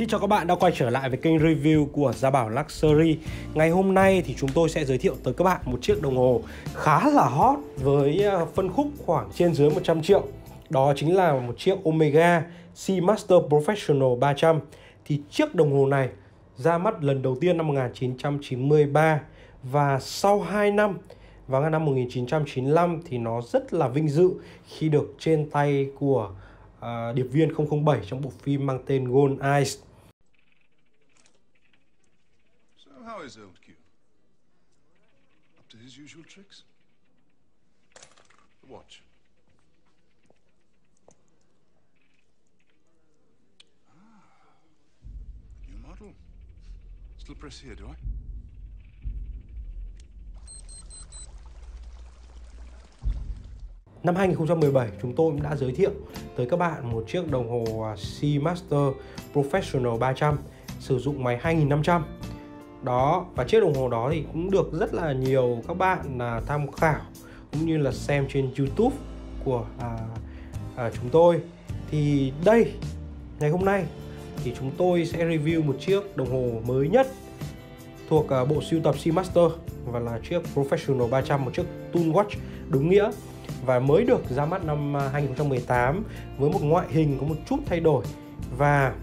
Xin chào các bạn đã quay trở lại với kênh review của Gia Bảo Luxury. Ngày hôm nay thì chúng tôi sẽ giới thiệu tới các bạn một chiếc đồng hồ khá là hot với à, phân khúc khoảng trên dưới 100 triệu. Đó chính là một chiếc Omega Seamaster Professional 300 Thì chiếc đồng hồ này ra mắt lần đầu tiên năm 1993 Và sau 2 năm vào năm 1995 thì nó rất là vinh dự khi được trên tay của uh, điệp viên 007 trong bộ phim mang tên Gold Eyes. So how is old Q? Up to his usual tricks? The watch. Ah, new model. Still press here, do I? Năm 2017 chúng tôi cũng đã giới thiệu tới các bạn một chiếc đồng hồ à, Seamaster Professional 300 sử dụng máy 2500 đó và chiếc đồng hồ đó thì cũng được rất là nhiều các bạn là tham khảo cũng như là xem trên YouTube của à, à, chúng tôi thì đây ngày hôm nay thì chúng tôi sẽ review một chiếc đồng hồ mới nhất thuộc à, bộ sưu tập Seamaster và là chiếc Professional 300 một chiếc tool watch đúng nghĩa và mới được ra mắt năm à, 2018 với một ngoại hình có một chút thay đổi và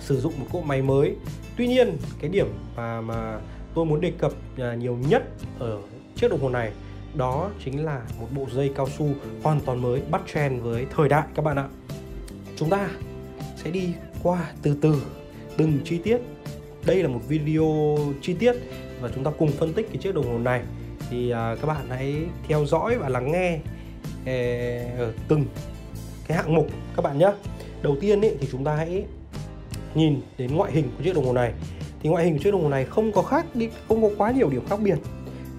sử dụng một cỗ máy mới. Tuy nhiên, cái điểm mà mà tôi muốn đề cập à, nhiều nhất ở chiếc đồng hồ này đó chính là một bộ dây cao su hoàn toàn mới bắt trend với thời đại các bạn ạ. Chúng ta sẽ đi qua từ từ từng chi tiết. Đây là một video chi tiết và chúng ta cùng phân tích cái chiếc đồng hồ này thì à, các bạn hãy theo dõi và lắng nghe à, ở từng cái hạng mục các bạn nhé đầu tiên ý, thì chúng ta hãy nhìn đến ngoại hình của chiếc đồng hồ này thì ngoại hình của chiếc đồng hồ này không có khác đi không có quá nhiều điểm khác biệt.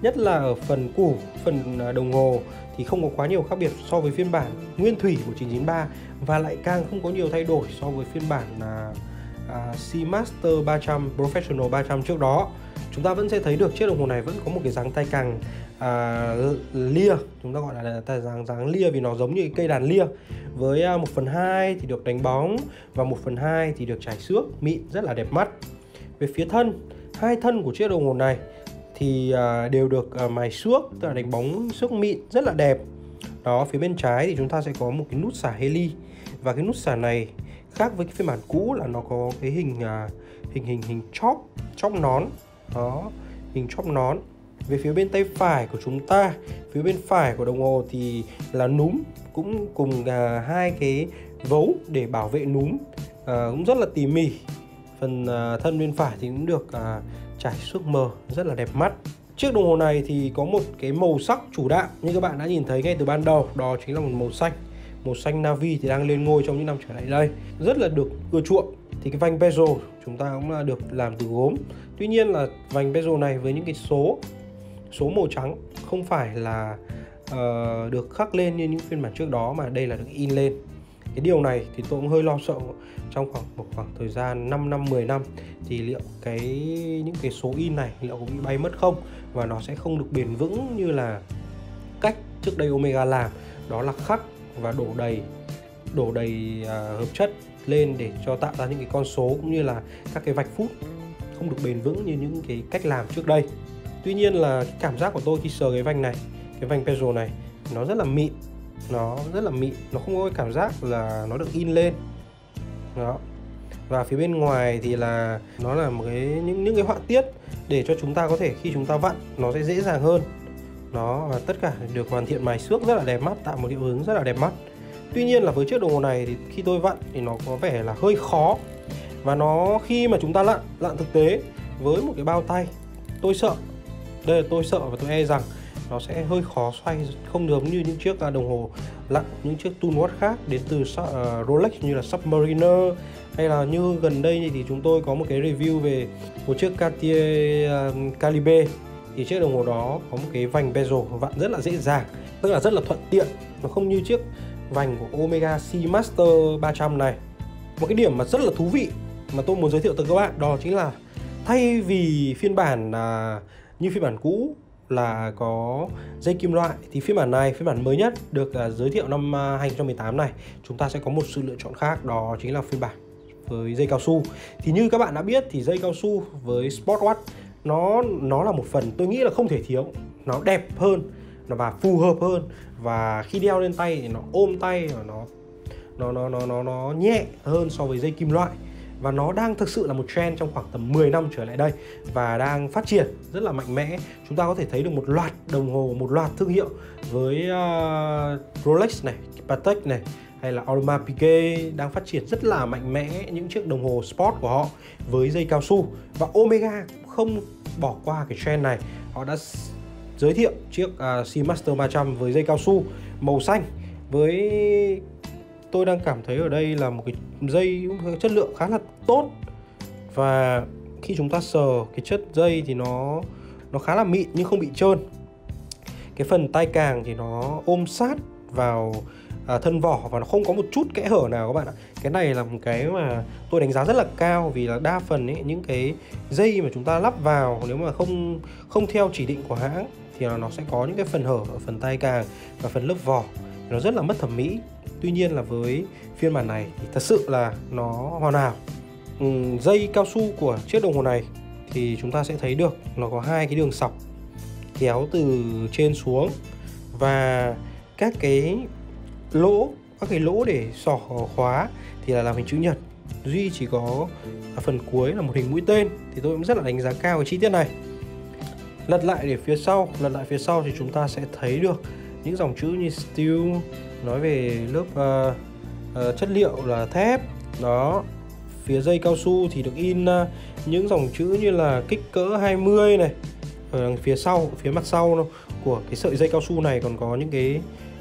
Nhất là ở phần củ phần à, đồng hồ thì không có quá nhiều khác biệt so với phiên bản nguyên thủy của 993 và lại càng không có nhiều thay đổi so với phiên bản là uh, Seamaster 300 Professional 300 trước đó. Chúng ta vẫn sẽ thấy được chiếc đồng hồ này vẫn có một cái dáng tay càng à, lia chúng ta gọi là dáng dáng lia vì nó giống như cái cây đàn lia. Với à, 1 phần 2 thì được đánh bóng và 1 phần 2 thì được trải xước mịn rất là đẹp mắt. Về phía thân hai thân của chiếc đồng hồ này thì à, đều được à, mài xước tức là đánh bóng xước mịn rất là đẹp. Đó phía bên trái thì chúng ta sẽ có một cái nút xả heli. Và cái nút xả này khác với cái phiên bản cũ là nó có cái hình à, hình hình hình chóp chóp nón. Đó hình chóp nón về phía bên tay phải của chúng ta phía bên phải của đồng hồ thì là núm cũng cùng à, hai cái vấu để bảo vệ núm. À, cũng rất là tỉ mỉ. Phần à, thân bên phải thì cũng được à, trải xước mờ rất là đẹp mắt. Chiếc đồng hồ này thì có một cái màu sắc chủ đạo như các bạn đã nhìn thấy ngay từ ban đầu đó chính là một màu xanh. Màu xanh navy thì đang lên ngôi trong những năm trở lại đây. Rất là được ưa chuộng. Thì cái vành bezel chúng ta cũng là được làm từ gốm. Tuy nhiên là vành bezel này với những cái số số màu trắng không phải là uh, được khắc lên như những phiên bản trước đó mà đây là được in lên. Cái điều này thì tôi cũng hơi lo sợ trong khoảng một khoảng thời gian 5 năm 10 năm thì liệu cái những cái số in này liệu có bị bay mất không? Và nó sẽ không được bền vững như là cách trước đây Omega làm đó là khắc và đổ đầy đổ đầy uh, hợp chất lên để cho tạo ra những cái con số cũng như là các cái vạch phút không được bền vững như những cái cách làm trước đây tuy nhiên là cái cảm giác của tôi khi sờ cái vành này, cái vành bezel này, nó rất là mịn, nó rất là mịn, nó không có cái cảm giác là nó được in lên. Đó. Và phía bên ngoài thì là nó là một cái, những những cái họa tiết để cho chúng ta có thể khi chúng ta vặn, nó sẽ dễ dàng hơn. Nó và tất cả được hoàn thiện mài xước rất là đẹp mắt, tạo một hiệu ứng rất là đẹp mắt. Tuy nhiên là với chiếc đồng hồ này thì khi tôi vặn thì nó có vẻ là hơi khó. Và nó khi mà chúng ta lặn lặn thực tế với một cái bao tay, tôi sợ đây là tôi sợ và tôi e rằng nó sẽ hơi khó xoay không giống như những chiếc à, đồng hồ lặn những chiếc tool watch khác đến từ à, Rolex như là Submariner hay là như gần đây thì chúng tôi có một cái review về một chiếc Cartier à, Calibre. Thì chiếc đồng hồ đó có một cái vành bezel vặn rất là dễ dàng tức là rất là thuận tiện. Nó không như chiếc vành của Omega Seamaster 300 này. Một cái điểm mà rất là thú vị mà tôi muốn giới thiệu tới các bạn đó chính là thay vì phiên bản à, như phiên bản cũ là có dây kim loại, thì phiên bản này, phiên bản mới nhất được à, giới thiệu năm à, 2018 này. Chúng ta sẽ có một sự lựa chọn khác, đó chính là phiên bản với dây cao su. Thì như các bạn đã biết thì dây cao su với Sportwatch nó nó là một phần tôi nghĩ là không thể thiếu. Nó đẹp hơn và phù hợp hơn và khi đeo lên tay thì nó ôm tay và nó nó nó nó nó nó nhẹ hơn so với dây kim loại và nó đang thực sự là một trend trong khoảng tầm 10 năm trở lại đây và đang phát triển rất là mạnh mẽ. Chúng ta có thể thấy được một loạt đồng hồ, một loạt thương hiệu với uh, Rolex này, Patek này hay là Audemars Piguet đang phát triển rất là mạnh mẽ những chiếc đồng hồ sport của họ với dây cao su và Omega không bỏ qua cái trend này. Họ đã giới thiệu chiếc uh, Seamaster 300 với dây cao su màu xanh với tôi đang cảm thấy ở đây là một cái dây chất lượng khá là tốt. Và khi chúng ta sờ cái chất dây thì nó nó khá là mịn nhưng không bị trơn. Cái phần tay càng thì nó ôm sát vào à, thân vỏ và nó không có một chút kẽ hở nào các bạn ạ. Cái này là một cái mà tôi đánh giá rất là cao vì là đa phần ấy, những cái dây mà chúng ta lắp vào nếu mà không không theo chỉ định của hãng thì nó sẽ có những cái phần hở ở phần tay càng và phần lớp vỏ. Nó rất là mất thẩm mỹ tuy nhiên là với phiên bản này thì thật sự là nó hoàn hảo. Ừ, dây cao su của chiếc đồng hồ này thì chúng ta sẽ thấy được nó có hai cái đường sọc kéo từ trên xuống và các cái lỗ các cái lỗ để sỏ khóa thì là làm hình chữ nhật. Duy chỉ có phần cuối là một hình mũi tên thì tôi cũng rất là đánh giá cao cái chi tiết này. Lật lại để phía sau lật lại phía sau thì chúng ta sẽ thấy được những dòng chữ như steel nói về lớp uh, uh, chất liệu là thép. Đó phía dây cao su thì được in uh, những dòng chữ như là kích cỡ 20 này ở đằng phía sau phía mặt sau của cái sợi dây cao su này. Còn có những cái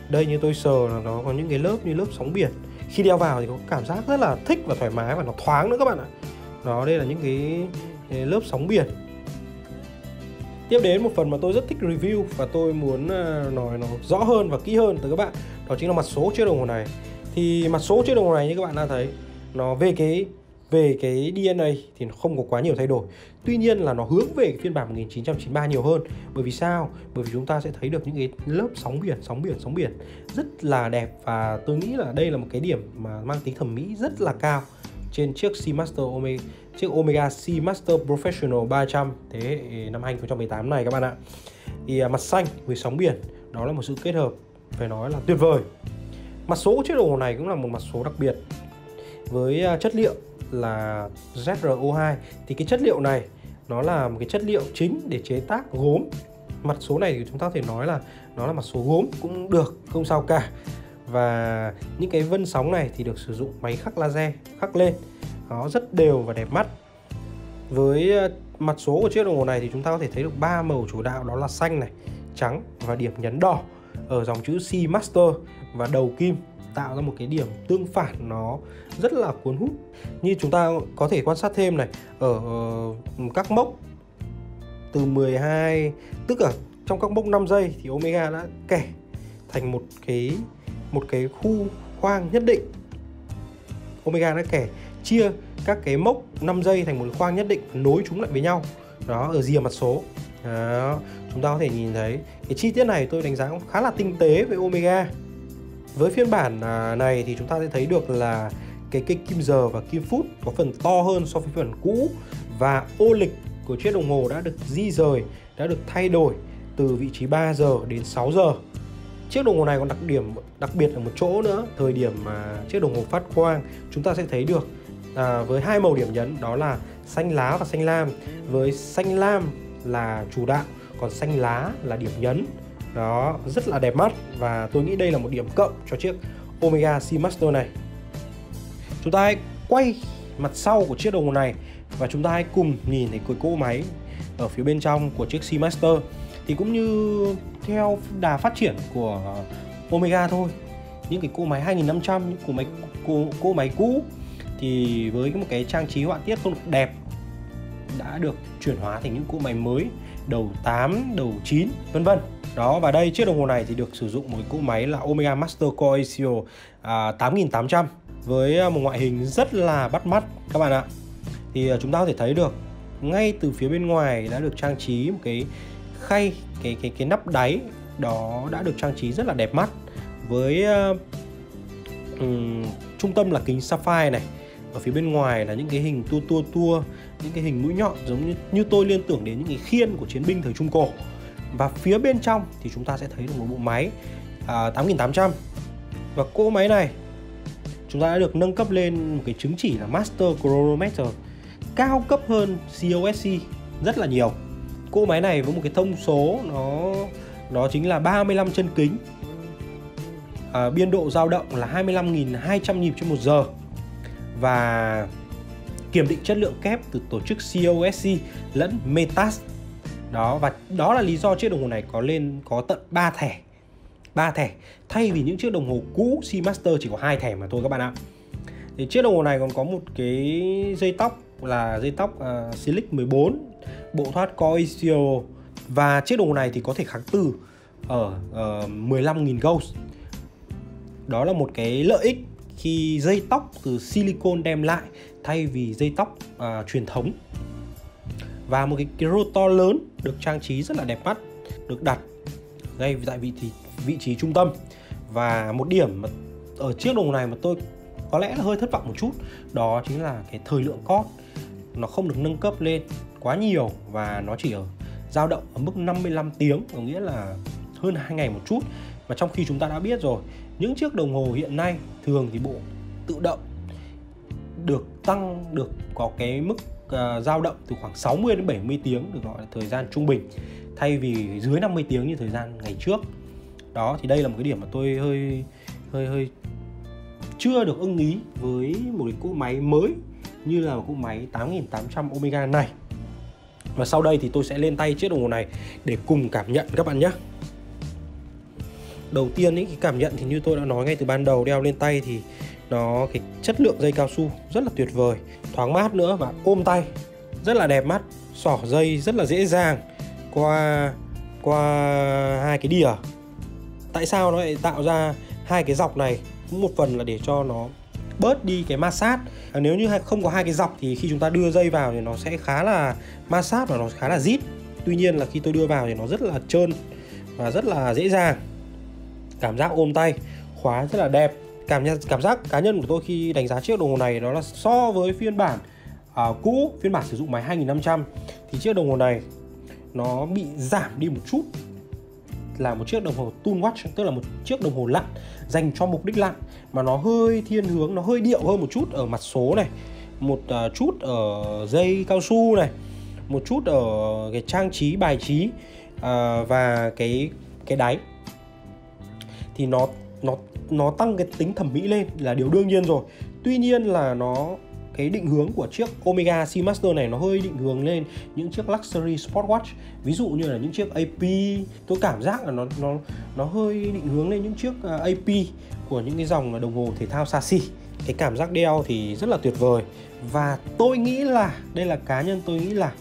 đây như tôi sờ là nó có những cái lớp như lớp sóng biển. Khi đeo vào thì có cảm giác rất là thích và thoải mái và nó thoáng nữa các bạn ạ. Đó đây là những cái, cái lớp sóng biển tiếp đến một phần mà tôi rất thích review và tôi muốn ờ, nói nó rõ hơn và kỹ hơn từ các bạn đó chính là mặt số chiếc đồng hồ này. Thì mặt số chiếc đồng hồ này như các bạn đã thấy nó về cái về cái DNA thì nó không có quá nhiều thay đổi. Tuy nhiên là nó hướng về phiên bản 1993 nhiều hơn. Bởi vì sao? Bởi vì chúng ta sẽ thấy được những cái lớp sóng biển, sóng biển, sóng biển Rất là đẹp. Và tôi nghĩ là đây là một cái điểm mà mang tính thẩm mỹ rất là cao. Trên chiếc Seamaster Omega chiếc Omega Seamaster Professional 300 thế hệ năm 2018 này các bạn ạ. Thì à, mặt xanh với sóng biển, đó là một sự kết hợp, phải nói là tuyệt vời. Mặt số của chiếc đồng hồ này cũng là một mặt số đặc biệt. Với à, chất liệu là ZRO2 thì cái chất liệu này nó là một cái chất liệu chính để chế tác gốm. Mặt số này thì chúng ta có thể nói là nó là mặt số gốm cũng được, không sao cả và những cái vân sóng này thì được sử dụng máy khắc laser, khắc lên. Nó rất đều và đẹp mắt. Với ờ, mặt số của chiếc đồng hồ này thì chúng ta có thể thấy được ba màu chủ đạo, đó là xanh này, trắng và điểm nhấn đỏ ở dòng chữ C Master và đầu kim, tạo ra một cái điểm tương phản nó rất là cuốn hút. Như chúng ta có thể quan sát thêm này, ở ờ, các mốc từ 12 tức là trong các mốc 5 giây thì Omega đã kẻ thành một cái một cái khu khoang nhất định. Omega đã kể chia các cái mốc 5 giây thành một khoang nhất định nối chúng lại với nhau. Đó ở rìa mặt số. Đó, chúng ta có thể nhìn thấy. Cái chi tiết này tôi đánh giá cũng khá là tinh tế với Omega. Với phiên bản à, này thì chúng ta sẽ thấy được là cái cây kim giờ và kim phút có phần to hơn so với phiên bản cũ. Và ô lịch của chiếc đồng hồ đã được di rời, đã được thay đổi từ vị trí 3 giờ đến 6 giờ. Chiếc đồng hồ này còn đặc điểm đặc biệt ở một chỗ nữa, thời điểm mà chiếc đồng hồ phát quang chúng ta sẽ thấy được à, với hai màu điểm nhấn đó là xanh lá và xanh lam. Với xanh lam là chủ đạo, còn xanh lá là điểm nhấn. Đó rất là đẹp mắt và tôi nghĩ đây là một điểm cộng cho chiếc Omega Seamaster này. Chúng ta hãy quay mặt sau của chiếc đồng hồ này và chúng ta hãy cùng nhìn thấy cái cỗ máy ở phía bên trong của chiếc Seamaster thì cũng như theo đà phát triển của Omega thôi những cái cỗ máy 2500 những cỗ máy cỗ, cỗ máy cũ thì với một cái trang trí họa tiết không được đẹp đã được chuyển hóa thành những cỗ máy mới đầu 8, đầu 9 vân vân đó và đây chiếc đồng hồ này thì được sử dụng một cỗ máy là Omega Master Core ASIO à, 8800 với à, một ngoại hình rất là bắt mắt các bạn ạ. Thì à, chúng ta có thể thấy được ngay từ phía bên ngoài đã được trang trí một cái khay cái cái cái nắp đáy đó đã được trang trí rất là đẹp mắt. Với uh, um, trung tâm là kính sapphire này ở phía bên ngoài là những cái hình tua tua tua những cái hình mũi nhọn giống như như tôi liên tưởng đến những cái khiên của chiến binh thời trung cổ. Và phía bên trong thì chúng ta sẽ thấy được một bộ máy à, 8800 và cỗ máy này chúng ta đã được nâng cấp lên một cái chứng chỉ là Master Chronometer cao cấp hơn COSC rất là nhiều cỗ máy này với một cái thông số nó đó chính là 35 chân kính. À, biên độ dao động là 25.200 nhịp trên một giờ. Và kiểm định chất lượng kép từ tổ chức COSC lẫn Metas. Đó và đó là lý do chiếc đồng hồ này có lên có tận 3 thẻ. 3 thẻ. Thay vì những chiếc đồng hồ cũ Seamaster chỉ có hai thẻ mà thôi các bạn ạ. Thì chiếc đồng hồ này còn có một cái dây tóc là dây tóc uh, Silic 14 bộ thoát Coisio và chiếc đồng hồ này thì có thể kháng từ ở uh, 15.000 gauss đó là một cái lợi ích khi dây tóc từ silicon đem lại thay vì dây tóc uh, truyền thống. Và một cái, cái rotor lớn được trang trí rất là đẹp mắt được đặt ngay tại vị trí vị trí trung tâm. Và một điểm mà ở chiếc đồng hồ này mà tôi có lẽ là hơi thất vọng một chút. Đó chính là cái thời lượng cót nó không được nâng cấp lên quá nhiều và nó chỉ ở dao động ở mức 55 tiếng có nghĩa là hơn hai ngày một chút. Và trong khi chúng ta đã biết rồi những chiếc đồng hồ hiện nay thường thì bộ tự động được tăng được có cái mức uh, động từ khoảng 60 đến 70 tiếng được gọi là thời gian trung bình thay vì dưới 50 tiếng như thời gian ngày trước. Đó thì đây là một cái điểm mà tôi hơi hơi hơi chưa được ưng ý với một cái cỗ máy mới như là một cỗ máy 8800 Omega này. Và sau đây thì tôi sẽ lên tay chiếc đồng hồ này để cùng cảm nhận các bạn nhé. Đầu tiên ý, cái cảm nhận thì như tôi đã nói ngay từ ban đầu đeo lên tay thì nó cái chất lượng dây cao su rất là tuyệt vời. Thoáng mát nữa và ôm tay rất là đẹp mắt. Xỏ dây rất là dễ dàng qua qua hai cái đỉa tại sao nó lại tạo ra hai cái dọc này cũng một phần là để cho nó bớt đi cái ma sát. À, nếu như không có hai cái dọc thì khi chúng ta đưa dây vào thì nó sẽ khá là ma sát và nó khá là rít. Tuy nhiên là khi tôi đưa vào thì nó rất là trơn và rất là dễ dàng. Cảm giác ôm tay khóa rất là đẹp. Cảm nhận cảm giác cá nhân của tôi khi đánh giá chiếc đồng hồ này đó là so với phiên bản à, cũ phiên bản sử dụng máy 2500 thì chiếc đồng hồ này nó bị giảm đi một chút là một chiếc đồng hồ tool watch tức là một chiếc đồng hồ lặn dành cho mục đích lặn mà nó hơi thiên hướng nó hơi điệu hơn một chút ở mặt số này một uh, chút ở dây cao su này một chút ở cái trang trí bài trí uh, và cái cái đáy. Thì nó nó nó tăng cái tính thẩm mỹ lên là điều đương nhiên rồi. Tuy nhiên là nó cái định hướng của chiếc Omega Seamaster này nó hơi định hướng lên những chiếc luxury sport watch. Ví dụ như là những chiếc AP tôi cảm giác là nó nó nó hơi định hướng lên những chiếc ờ, AP của những cái dòng đồng hồ thể thao xa xỉ. Cái cảm giác đeo thì rất là tuyệt vời. Và tôi nghĩ là, đây là cá nhân tôi nghĩ là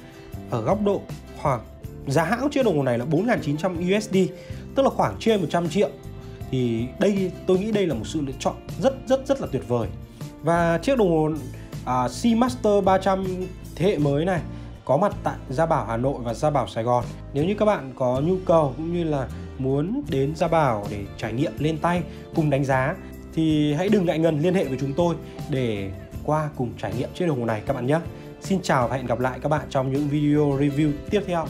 ở góc độ khoảng, giá hãng chiếc đồng hồ này là 4.900 USD tức là khoảng trên 100 triệu. Thì đây, tôi nghĩ đây là một sự lựa chọn rất rất rất là tuyệt vời. Và chiếc đồng hồ uh, Seamaster 300 thế hệ mới này có mặt tại Gia Bảo Hà Nội và Gia Bảo Sài Gòn. Nếu như các bạn có nhu cầu cũng như là muốn đến Gia Bảo để trải nghiệm lên tay cùng đánh giá thì hãy đừng ngại ngần liên hệ với chúng tôi để qua cùng trải nghiệm chiếc đồng hồ này các bạn nhé. Xin chào và hẹn gặp lại các bạn trong những video review tiếp theo.